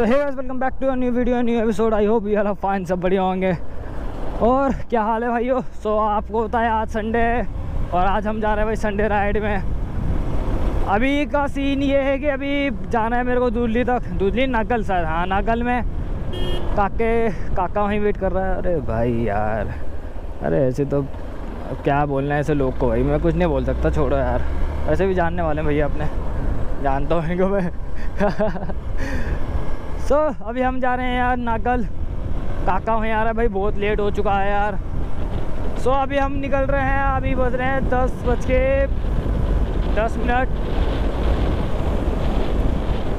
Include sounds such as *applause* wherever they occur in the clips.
So hey welcome back to new video new episode I hope you fine सब बढ़िया होंगे। और क्या हाल है भाइयों? सो so, आपको पता है आज संडे है और आज हम जा रहे हैं भाई संडे राइड में। अभी का सीन ये है कि अभी जाना है मेरे को दूधली तक। दूधली नागल सर हाँ नागल में। काके काका वहीं वेट कर रहा है। अरे भाई यार अरे ऐसे तो क्या बोलना है ऐसे लोग को भाई। मैं कुछ नहीं बोल सकता छोड़ो यार। ऐसे भी जानने वाले हैं भैया अपने। जानता हूँ मैं। *laughs* सो so, अभी हम जा रहे हैं यार नागल। काका वहीं यार भाई बहुत लेट हो चुका है यार। सो so, अभी हम निकल रहे हैं अभी बज रहे हैं दस बज के दस मिनट।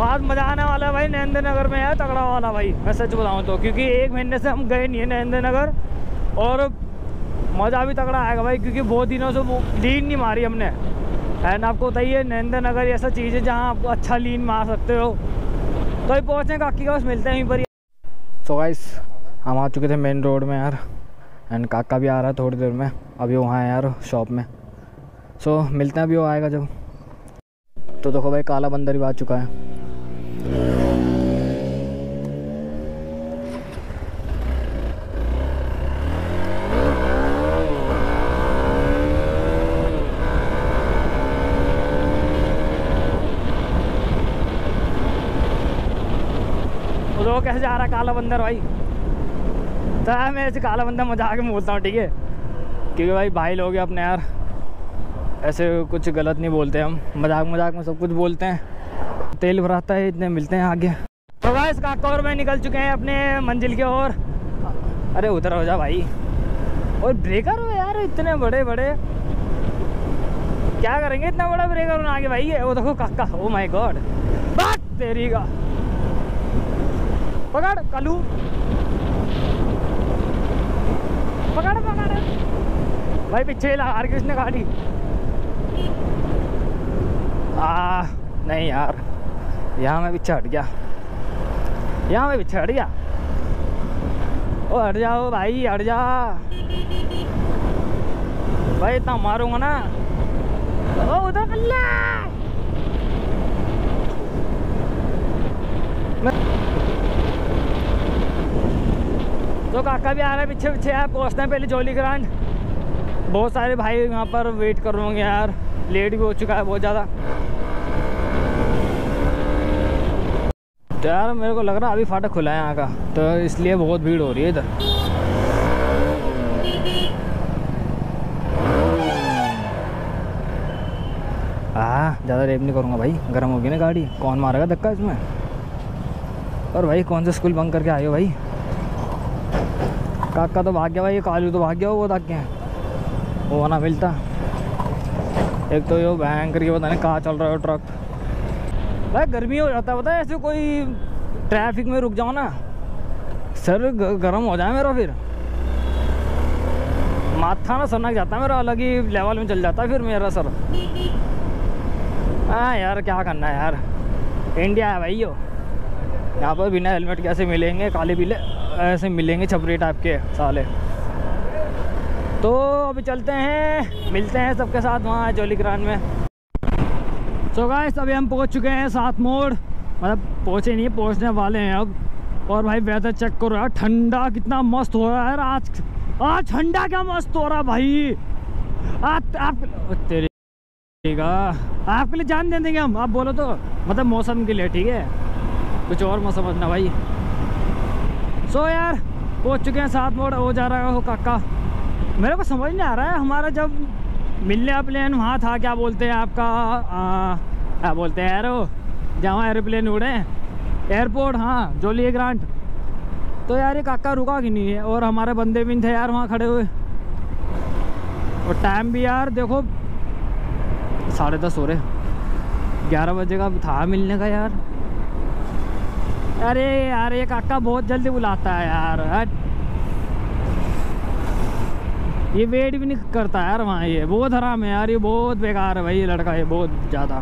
आज मज़ा आने वाला है भाई नरेंद्र नगर में है तगड़ा वाला भाई। मैं सच बताऊँ तो क्योंकि एक महीने से हम गए नहीं है नरेंद्र नगर और मज़ा भी तगड़ा आएगा भाई क्योंकि बहुत दिनों से लीन नहीं मारी हमने। एंड आपको बताइए नरेंद्र नगर ऐसा चीज़ है जहाँ आप अच्छा लीन मार सकते हो? तो अभी पहुँचे काकी के पास मिलते हैं पर सो गाइस हम आ चुके थे मेन रोड में यार एंड काका भी आ रहा है थोड़ी देर में अभी वहाँ है यार शॉप में। सो so, मिलते हैं अभी वो आएगा जब। तो देखो भाई काला बंदर भी आ चुका है। वो कैसे जा रहा काला बंदर भाई। तो मैं ऐसे काला बंदर मज़ाक में बोलता हूँ, ठीक है? क्योंकि भाई भाई लोग अपने यार। ऐसे कुछ गलत नहीं बोलते हम। मज़ाक मज़ाक में सब कुछ बोलते हैं। तेल भराता है, इतने मिलते हैं आगे। तो भाई इस काका और में निकल चुके हैं अपने मंजिल के ओर। अरे उधर हो जा भाई। और ब्रेकर हो यार, इतने बड़े बड़े। क्या करेंगे? इतना बड़ा ब्रेकर आगे भाई। है वो देखो काका ओ माय गॉड बात तेरी का। पकड़, कलू। पकड़ पकड़। भाई, पीछे लगा रही उसने गाड़ी आ, नहीं यार, यहाँ मैं पीछे हट गया। यहाँ मैं पीछे हट गया। ओ, हट जाओ भाई, हट जा। भाई, इतना मारूँगा ना। ओ, उधर कल्ला! काका भी आ रहा है पीछे पीछे यार पहुँचना है, पहले जोली ग्रांड बहुत सारे भाई यहाँ पर वेट कर रहे यार। लेट भी हो चुका है बहुत ज़्यादा। तो यार मेरे को लग रहा है अभी फाटक खुला है यहाँ का तो इसलिए बहुत भीड़ हो रही है इधर। हाँ ज़्यादा रेप नहीं करूँगा भाई। गर्म होगी ना गाड़ी। कौन मारेगा धक्का इसमें? और भाई, कौन सा स्कूल बंक करके आए हो भाई? काका तो भाग गया भाई कालू तो भाग गया, वो भाग गया वो ना मिलता। एक तो ये भयंकर के पता नहीं कहाँ चल रहा है ट्रक भाई, गर्मी हो जाता है, पता है, ऐसे कोई ट्रैफ़िक में रुक जाओ ना। सर गर्म हो जाए मेरा फिर। माथा ना सनक जाता है मेरा, अलग ही लेवल में चल जाता है फिर मेरा सर। हाँ यार, क्या करना है यार। इंडिया है भाई यो। यहाँ पर बिना हेलमेट कैसे मिलेंगे, काले पीले, ऐसे मिलेंगे छपरी टाइप के साले। तो अभी चलते हैं, मिलते हैं सबके साथ वहाँ जोली ग्रान में। सो so गाइस अभी हम पहुँच चुके हैं सात मोड़। मतलब पहुँचे नहीं, पहुँचने वाले हैं अब। और भाई वेदर चेक करो यार, ठंडा कितना मस्त हो रहा है आज। आज ठंडा क्या मस्त हो रहा भाई। आप आप तेरे आपके लिए जान दे देंगे हम, आप बोलो तो। मतलब मौसम के लिए, ठीक है? कुछ और मत समझना भाई। सो so यार, पहुँच चुके हैं सात मोड़, हो जा रहा हो काका। मेरे को समझ नहीं आ रहा है, हमारा जब मिलने का प्लान वहाँ था, क्या बोलते हैं आपका क्या बोलते हैं एरो जहाँ एरोप्लेन उड़े एयरपोर्ट हाँ जोली ग्रांट तो यार ये काका रुका कि नहीं है? और हमारे बंदे भी थे यार वहाँ खड़े हुए। और टाइम भी यार, देखो, साढ़े दस हो रहे। ग्यारह बजे का था मिलने का यार। अरे यार ये काका बहुत जल्दी बुलाता है यार। ये वेट भी नहीं करता यार वहाँ ये बहुत हराम है यार ये बहुत बेकार है भाई ये लड़का ये बहुत ज़्यादा।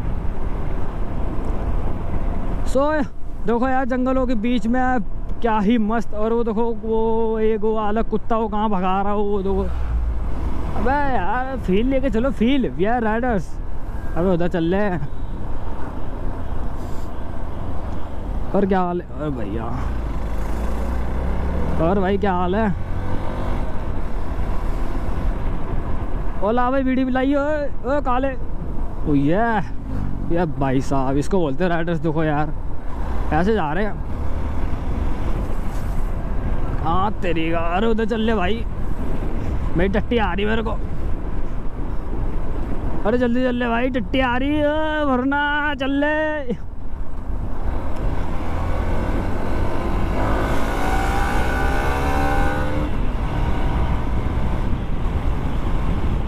सो so, देखो यार जंगलों के बीच में क्या ही मस्त और वो देखो वो एक वो अलग कुत्ता वो कहाँ भगा रहा हो वो देखो। अबे यार फील लेके चलो फील वी आर राइडर्स अबे उधर चल रहे हैं। और क्या हाल है? और भैया। और भाई क्या हाल है? ओला भाई वीडियो भी ओ काले। ओ ये। ये भाई साहब इसको बोलते राइडर्स देखो यार। ऐसे जा रहे हैं। हाँ तेरी गार उधर चल ले भाई। मेरी टट्टी आ रही मेरे को। अरे जल्दी चल ले भाई टट्टी आ रही है। वरना चल ले।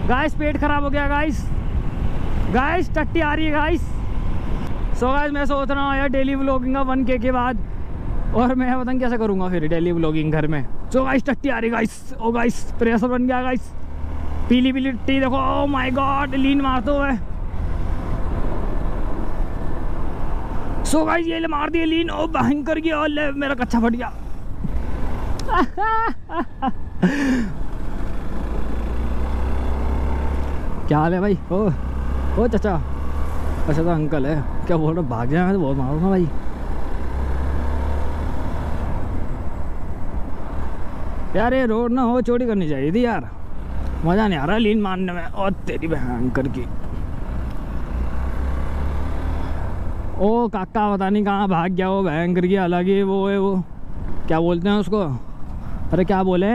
गाइस पेट खराब हो गया गाइस गाइस टट्टी आ रही है गाइस सो गाइस मैं सोच रहा हूँ यार डेली व्लॉगिंग का वन के के बाद, और मैं पता कैसे करूँगा फिर डेली व्लॉगिंग घर में. सो गाइस टट्टी आ रही गाइस ओ गाइस प्रेशर बन गया गाइस पीली पीली टट्टी, देखो ओ माय गॉड लीन मारते हुए सो गाइस ये ले मार दिए लीन ओ भयंकर की और मेरा कच्चा फट गया. *laughs* क्या हाल है भाई? ओ ओ चाचा। अच्छा तो अंकल है। क्या बोल रहा भाग जाए तो बहुत मारूँगा भाई। यार, ये रोड ना हो, चोरी करनी चाहिए थी यार। मज़ा नहीं आ रहा लीन मारने में, और तेरी भयंकर की। ओ, काका, पता नहीं कहाँ भाग गया वो भयंकर की, अलग ही वो, है वो। क्या बोलते हैं उसको? अरे, क्या बोले?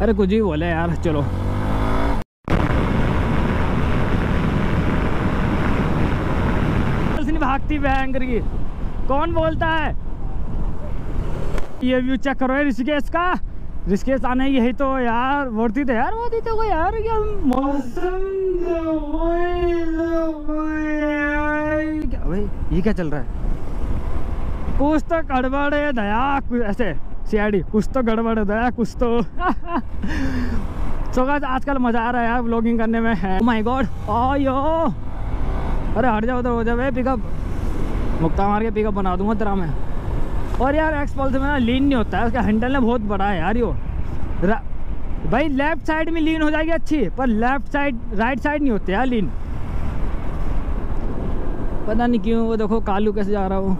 अरे, कुछ ही बोले यार, चलो। भयंकर की कौन बोलता है? ये व्यू चेक करो ऋषिकेश का। ऋषिकेश आने यही तो यार वर्ती थे यार वर्ती तो यार क्या मौसम ये क्या चल रहा है? कुछ तो गड़बड़ है दया, कुछ ऐसे सीआईडी कुछ तो गड़बड़ है दया, कुछ तो। सो so आजकल मज़ा आ रहा है यार ब्लॉगिंग करने में। है माय गॉड आयो। अरे हट जाओ उधर, हो जाए पिकअप मुक्ता मार के पिकअप बना दूँगा तेरा मैं। और यार एक्स पल्स में ना लीन नहीं होता है। उसका हैंडल ना बहुत बड़ा है यार यो भाई लेफ़्ट साइड में लीन हो जाएगी अच्छी, पर लेफ़्ट साइड राइट साइड नहीं होते यार लीन पता नहीं क्यों वो देखो, कालू कैसे जा रहा हो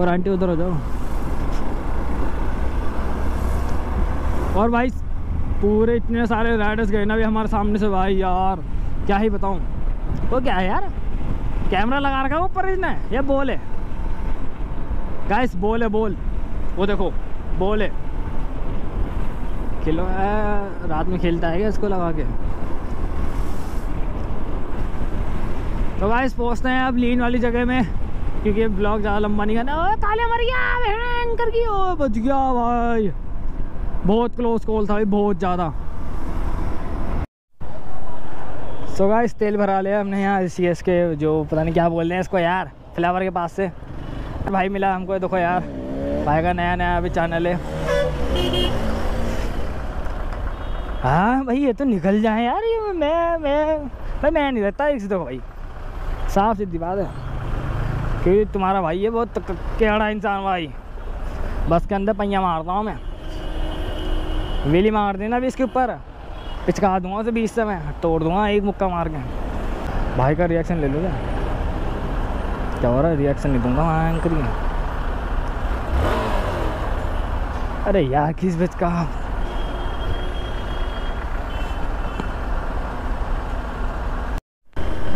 और आंटी उधर हो जाओ। और भाई, पूरे इतने सारे राइडर्स गए ना भी हमारे सामने से। भाई यार, क्या ही बताऊँ। वो क्या है यार? कैमरा लगा रखा है ऊपर इसने? ये बोल है। गाइस बोल है, बोल। वो देखो, बोल है। खेलो रात में खेलता है क्या इसको लगा के? तो गाइस पहुँचते हैं अब लीन वाली जगह में, क्योंकि ब्लॉग ज़्यादा लंबा नहीं करना। ओ काले मर गया एंकर की ओ बच गया भाई। बहुत क्लोज कॉल था भाई, बहुत ज़्यादा। सो so गाइस तेल भरा लिया हमने यहाँ सी एस के जो पता नहीं क्या बोल रहे हैं इसको यार फ्लावर के पास से। भाई मिला हमको, देखो यार, भाई का नया नया अभी चैनल है। हाँ भाई, ये तो निकल जाए यार, ये मैं मैं, भाई मैं नहीं रहता इसी तो भाई। साफ़ सीधी बात है। क्योंकि तुम्हारा भाई है बहुत केड़ा इंसान भाई। बस के अंदर पहिया मारता हूँ मैं। वेली मार देना अभी इसके ऊपर। पिचका दूँगा उसे बीस से मैं, तोड़ दूँगा, एक मुक्का मार के। भाई का रिएक्शन ले लो क्या? क्या हो रहा है? रिएक्शन नहीं दूँगा वहाँ एंकर अरे यार, किस बच का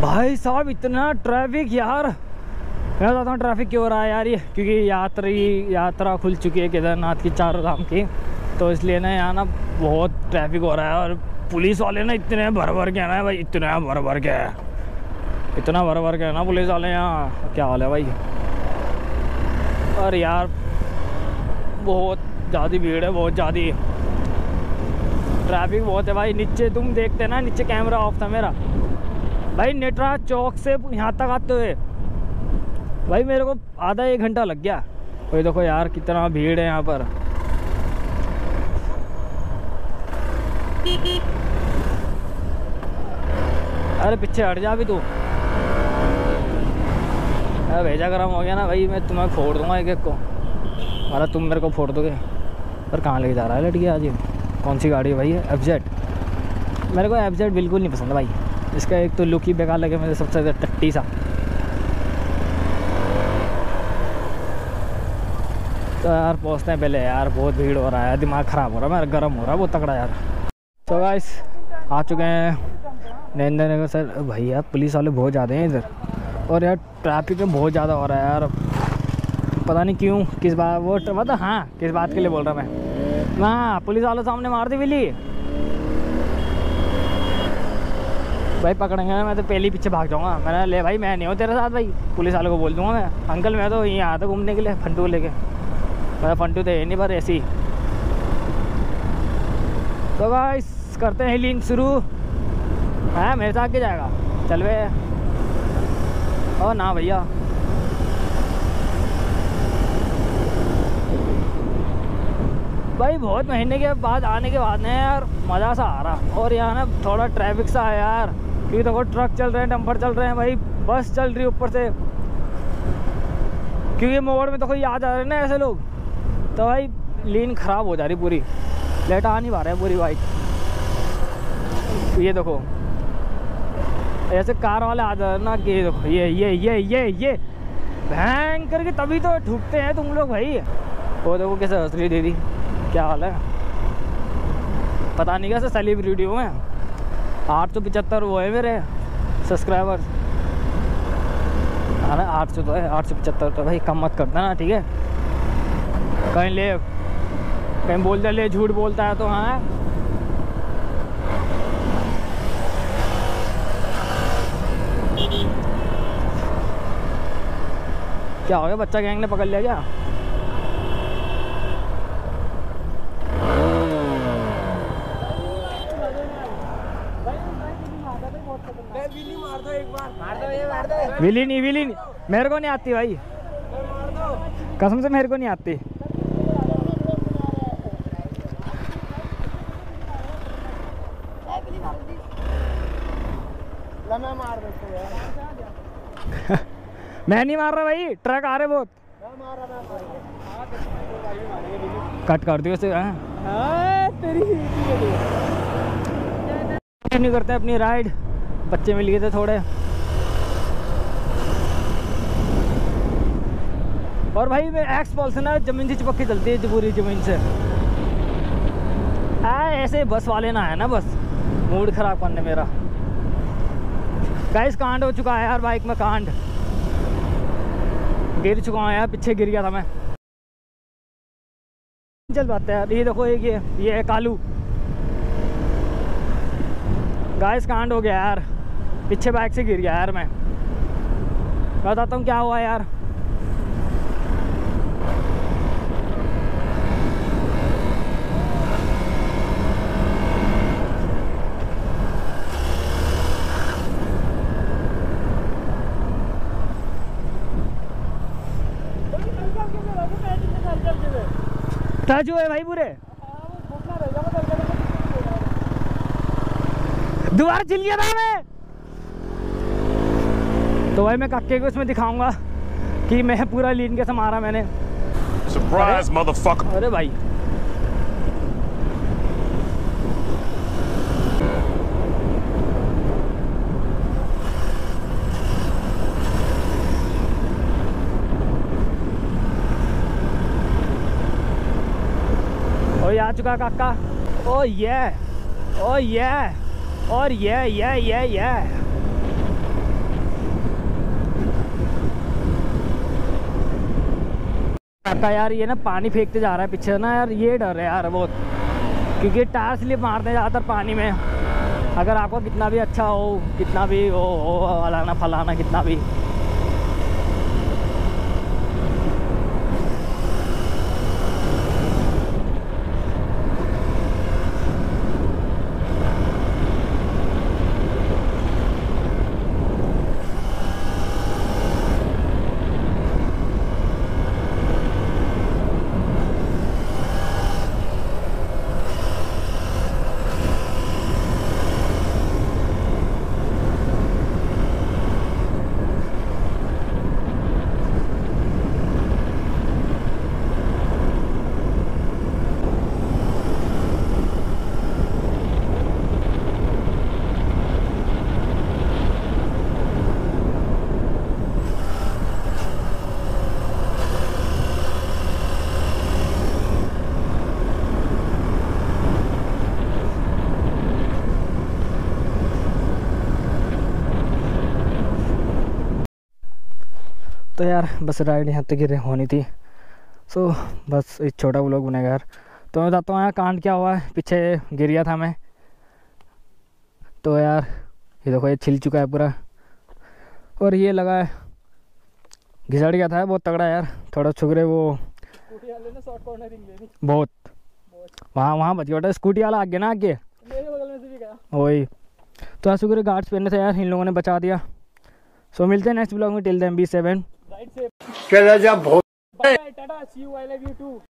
भाई साहब, इतना ट्रैफ़िक यार। मैं बताता हूँ ट्रैफ़िक क्यों हो रहा है यार ये, क्योंकि यात्री, यात्रा खुल चुकी है केदारनाथ की चारों धाम की। तो इसलिए ना यहाँ ना बहुत ट्रैफ़िक हो रहा है और पुलिस वाले ना इतने भर भर के ना भाई, इतना भर भर के इतना भर भर के ना पुलिस वाले यहाँ। क्या हाल है भाई? और यार, बहुत ज़्यादा भीड़ है, बहुत ज़्यादा। ट्रैफ़िक बहुत है भाई, नीचे तुम देखते ना, नीचे कैमरा ऑफ़ था मेरा। भाई, नेटरा चौक से यहाँ तक आते हुए। भाई, मेरे को आधा एक घंटा लग गया। भाई, देखो यार, कितना भीड़ है यहाँ पर। अरे पीछे हट जा भी तू। अरे भेजा गरम हो गया ना भाई, मैं तुम्हें फोड़ दूँगा एक एक को। अरे तुम मेरे को फोड़ दोगे? पर कहाँ लेके जा रहा है लड़की आज? कौन सी गाड़ी है भाई? एफ़ जेड मेरे को एफ़ जेड बिल्कुल नहीं पसंद भाई। इसका एक तो लुक ही बेकार लगे मुझे, सबसे ज़्यादा टट्टी सा। तो यार पहुँचते हैं पहले यार, बहुत भीड़ हो रहा है, दिमाग ख़राब हो रहा है, मेरा गर्म हो रहा है, बहुत तगड़ा यार। तो गाइस आ चुके हैं। नरेंद्र नगर, सर भैया पुलिस वाले बहुत ज़्यादा हैं इधर। और यार ट्रैफ़िक में बहुत ज़्यादा हो रहा है यार पता नहीं क्यों, किस बात, वो मतलब हाँ किस बात के लिए बोल रहा मैं। हाँ पुलिस वालों सामने मार दी बिल्ली। भाई, पकड़ेंगे ना, मैं तो पहले पीछे भाग जाऊँगा। मैंने ले भाई, मैं नहीं हूँ तेरे साथ, भाई। पुलिस वालों को बोल दूँगा मैं। अंकल, मैं तो यहीं आया था घूमने के लिए, फंटू लेके। मैं फंटू तो है नहीं, पर ऐसी तो भाई करते हैं लिंक शुरू। है, मेरे साथ के जाएगा। चल वे। ओ ना भैया। भाई, बहुत महीने के बाद आने के बाद ना यार, मज़ा सा आ रहा। और यहाँ ना थोड़ा ट्रैफ़िक सा है यार, क्योंकि देखो तो ट्रक चल रहे हैं डंपर चल रहे हैं, भाई बस चल रही है ऊपर से। क्योंकि मोड़ में तो कोई आ जा रहे हैं ना ऐसे लोग। तो भाई लीन ख़राब हो जा रही पूरी। लेट आ नहीं पा रहे पूरी बाइक ये देखो। ऐसे कार वाले आ जा ना कि ये ये ये ये ये। भैंग करके तभी तो ठुकते हैं तुम लोग भाई। वो देखो कैसे हंस रही दीदी, क्या हाल है? पता नहीं कैसे सेलिब्रिटी हूँ। मैं आठ सौ पचहत्तर वो है मेरे सब्सक्राइबर हाँ ना, आठ सौ तो है, आठ सौ पचहत्तर तो भाई कम मत करता ना ठीक है? कहीं ले, कहीं बोलता ले, झूठ बोलता है तो हाँ? क्या हो गया? बच्चा गैंग ने पकड़ लिया क्या? विली नहीं विली नहीं मेरे को नहीं आती भाई। कसम से मेरे को नहीं आती। मैं नहीं मार रहा भाई ट्रक आ रहे बहुत। कट कर दियो उसे हाँ। नहीं करते अपनी राइड बच्चे मिल गए थे थोड़े। और भाई मैं एक्स पॉल से ना ज़मीन से चिपक के चलती है पूरी ज़मीन से। आ, ऐसे बस वाले ना है ना बस। मूड ख़राब करने मेरा। गाइस कांड हो चुका है यार बाइक में कांड। गिर चुका हूँ यार, पीछे गिर गया था मैं। चल पाते यार ये देखो, एक ये ये है कालू। गाइस कांड हो गया यार। पीछे बाइक से गिर गया यार मैं। बताता हूँ क्या हुआ यार। ताजू है भाई पूरे। दोबारा चिल गया था मैं तो भाई मैं कक्के को इसमें दिखाऊँगा कि मैं पूरा लीन कैसे मारा मैंने। Surprise, अरे, अरे भाई। चुका काका। ओ ये ओ ये और ये ये ये ये। काका यार, ये ना पानी फेंकते जा रहा है पीछे ना यार, ये डर है यार बहुत। क्योंकि टायर स्लिप मारते हैं ज़्यादातर पानी में। अगर आपको कितना भी अच्छा हो, कितना भी हो हो फलाना फलाना कितना भी। तो यार बस राइड यहाँ तक गिर होनी थी। सो बस एक छोटा व्लॉग बनेगा यार। तो मैं बताता हूँ यार कांड क्या हुआ है। पीछे गिर गया था मैं। तो यार ये देखो ये छिल चुका है पूरा। और ये लगा है घिसड़ गया था बहुत तगड़ा यार। थोड़ा छुकरे वो। बहुत। वहाँ वहाँ बच गया। बेटा स्कूटी वाला आगे ना आगे। वही। तो यार शुक्र गार्ड्स पहनने से यार इन लोगों ने बचा दिया। सो मिलते हैं नेक्स्ट ब्लॉग में। टिल देम बी सेवन चला जा tata see you I love you too